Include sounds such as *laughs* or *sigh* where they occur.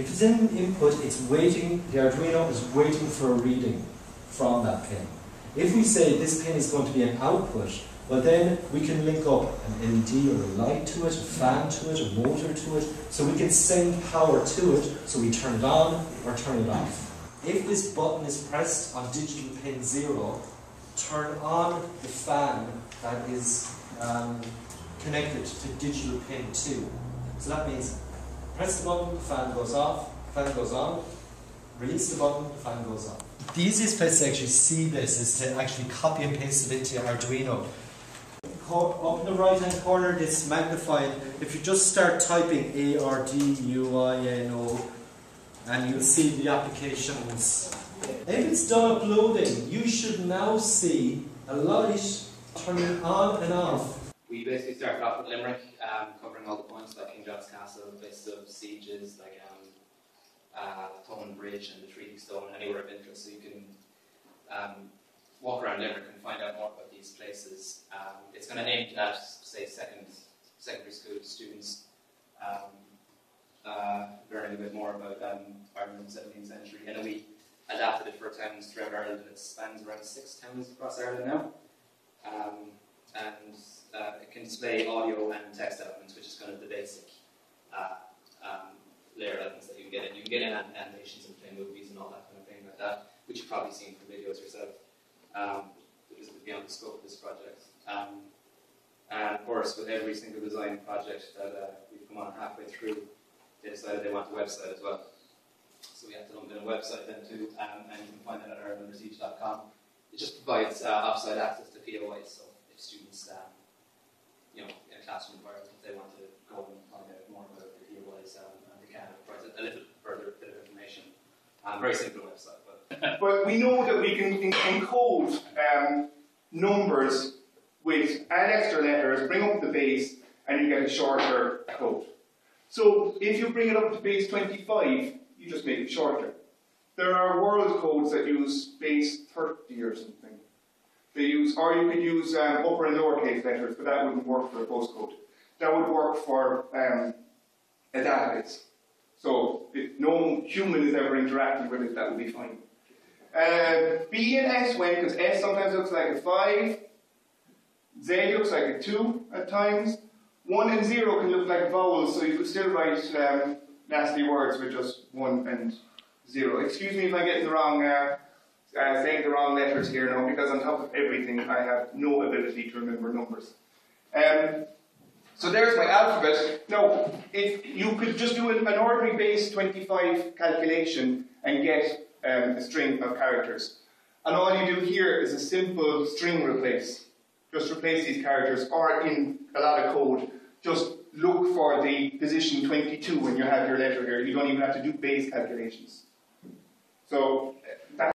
If it's in input, it's waiting, the Arduino is waiting for a reading from that pin. If we say this pin is going to be an output, well then we can link up an LED or a light to it, a fan to it, a motor to it, so we can send power to it, so we turn it on or turn it off. If this button is pressed on digital pin 0, turn on the fan that is um, connected to digital pin 2. So that means press the button, the fan goes off, the fan goes on, release the button, the fan goes on. The easiest place to actually see this is to actually copy and paste it into your Arduino. Up in the right hand corner, this magnified, if you just start typing A-R-D-U-I-N-O, and you'll see the applications. If it's done uploading, you should now see a light turning on and off. We basically started off with Limerick, um, covering all the points like John's of sieges like um, uh, Thomond Bridge and the Treaty Stone, anywhere of interest. So you can um, walk around Limerick and find out more about these places. Um, it's going to aim at, say, second, secondary school students um, uh, learning a bit more about um, Ireland in the 17th century. And we adapted it for towns throughout Ireland. and It spans around six towns across Ireland now. Um, and uh, it can display audio and text elements, which is kind of the basic uh, um, Layar elements that you get in. Animations and play movies and all that kind of thing like that, which you've probably seen from videos yourself. Um, is beyond the scope of this project. Um, and of course, with every single design project that uh, we've come on halfway through, they decided they want a website as well. So we have to lump in a website then too, um, and you can find that at irelandprestige.com. It just provides uh, offsite access to POIs, so if students, um, you know, in a classroom environment, they want to go and find out more about the POIs, um, and they can, it provides a little further bit of information. Um, very simple website. But, *laughs* but we know that we can encode um, numbers with add extra letters, bring up the base, and you get a shorter code. So if you bring it up to base 25, you just make it shorter. There are world codes that use base 30 or something. They use, or you could use um, upper and lowercase letters, but that wouldn't work for a postcode. That would work for um, a database. So if no human is ever interacting with it, that would be fine. Uh, B and S went because S sometimes looks like a 5, Z looks like a 2 at times. 1 and 0 can look like vowels, so you could still write um, nasty words with just 1 and 0. Excuse me if I'm getting the wrong, uh, uh, saying the wrong letters here now, because on top of everything, I have no ability to remember numbers. Um, so there's my alphabet. Now, if you could just do an, ordinary base 25 calculation and get um, a string of characters. And all you do here is a simple string replace. Just replace these characters, or in a lot of code, just look for the position 22 when you have your letter here. You don't even have to do base calculations. So